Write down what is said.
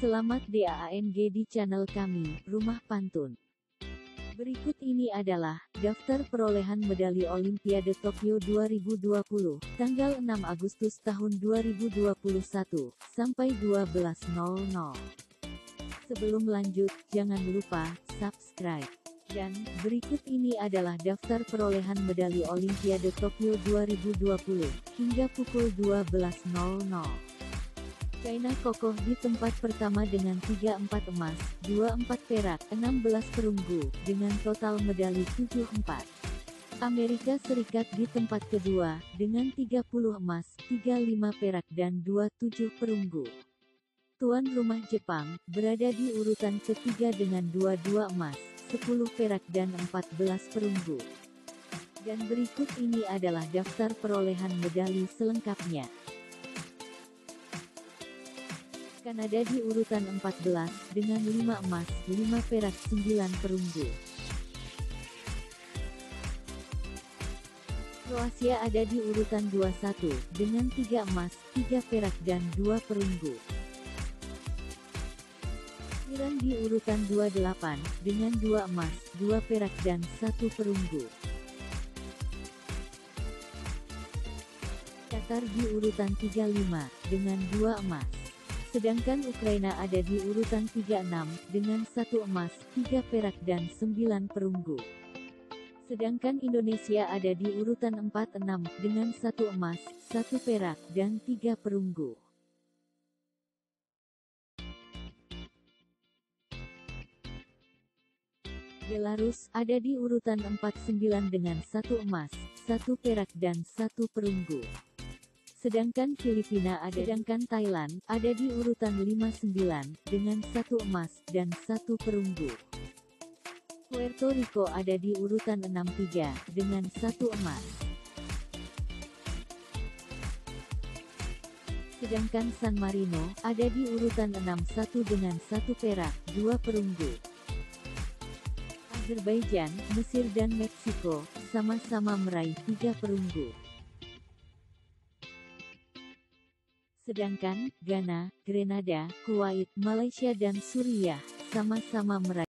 Selamat DAANG di channel kami, Rumah Pantun. Berikut ini adalah daftar perolehan medali Olimpiade Tokyo 2020, tanggal 6 Agustus tahun 2021 sampai 12.00. Sebelum lanjut, jangan lupa subscribe. Dan berikut ini adalah daftar perolehan medali Olimpiade Tokyo 2020 hingga pukul 12.00. China kokoh di tempat pertama dengan 34 emas, 24 perak, 16 perunggu, dengan total medali 74. Amerika Serikat di tempat kedua, dengan 30 emas, 35 perak dan 27 perunggu. Tuan rumah Jepang, berada di urutan ketiga dengan 22 emas, 10 perak dan 14 perunggu. Dan berikut ini adalah daftar perolehan medali selengkapnya. Kanada di urutan 14, dengan 5 emas, 5 perak, 9 perunggu. Kroasia ada di urutan 21, dengan 3 emas, 3 perak dan 2 perunggu. Iran di urutan 28, dengan 2 emas, 2 perak dan 1 perunggu. Qatar di urutan 35, dengan 2 emas. Sedangkan Ukraina ada di urutan 36, dengan satu emas, tiga perak dan 9 perunggu. Sedangkan Indonesia ada di urutan 46, dengan satu emas, satu perak, dan tiga perunggu. Belarus ada di urutan 49 dengan satu emas, satu perak dan satu perunggu. Sedangkan Filipina ada sedangkan Thailand ada di urutan 59 dengan satu emas dan satu perunggu. Puerto Rico ada di urutan 63 dengan satu emas. Sedangkan San Marino ada di urutan 61 dengan satu perak, dua perunggu. Azerbaijan, Mesir dan Meksiko sama-sama meraih tiga perunggu. Sedangkan, Ghana, Grenada, Kuwait, Malaysia dan Suriah, sama-sama meraih